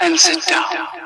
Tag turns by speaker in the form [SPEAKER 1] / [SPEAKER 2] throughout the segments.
[SPEAKER 1] and sit down.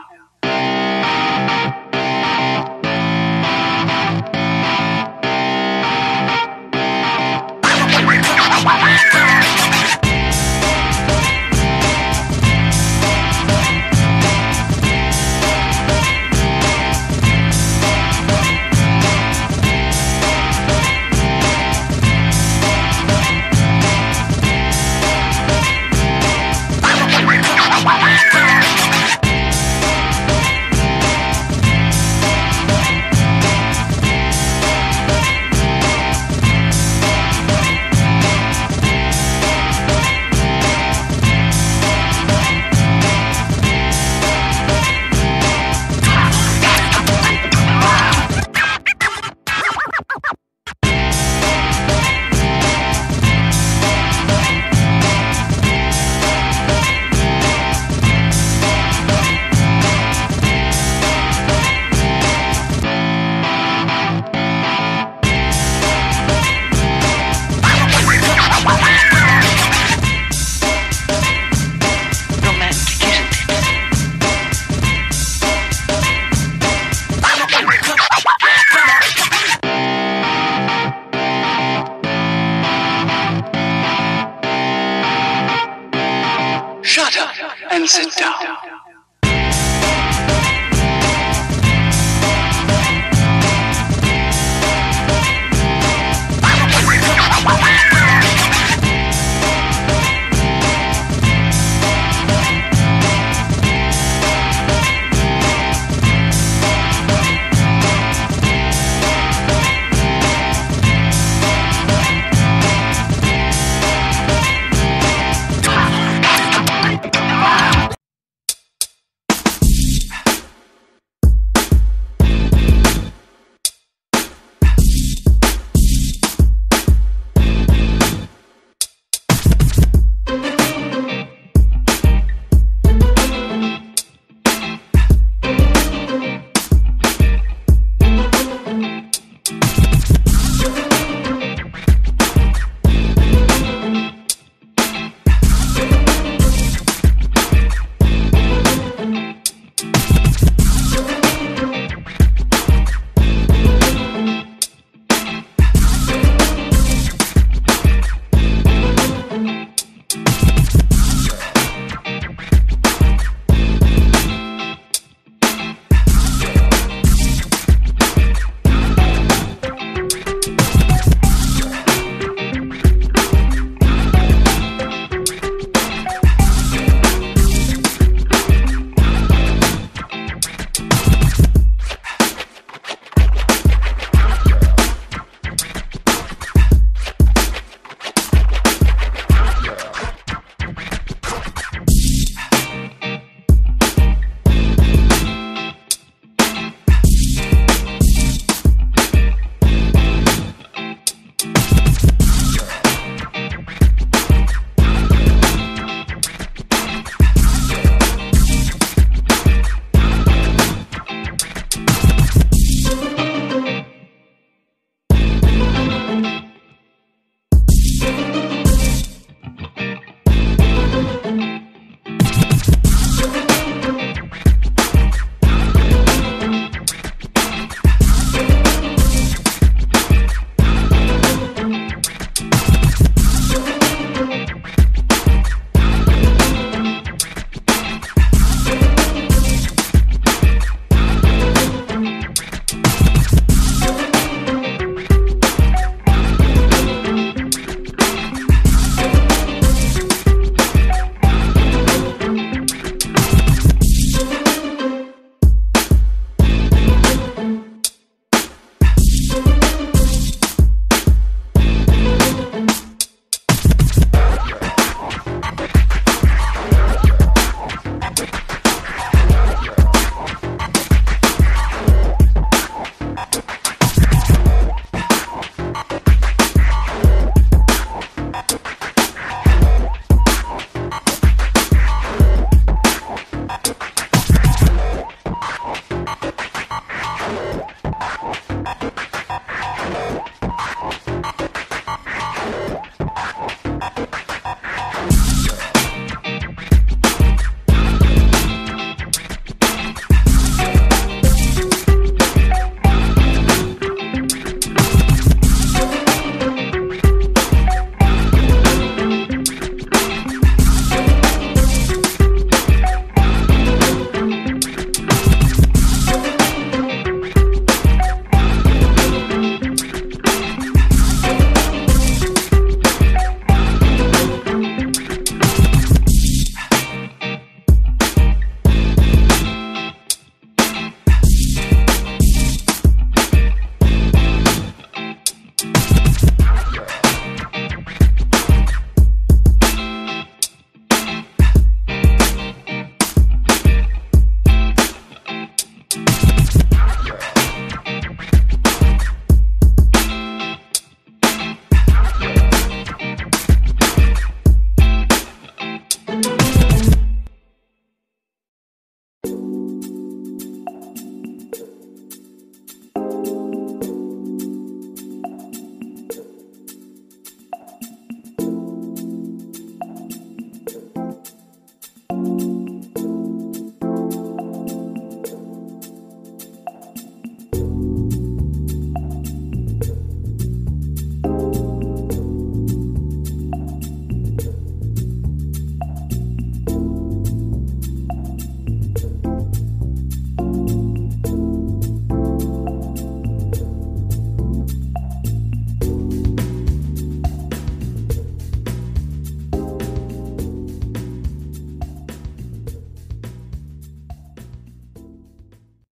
[SPEAKER 1] Sit down.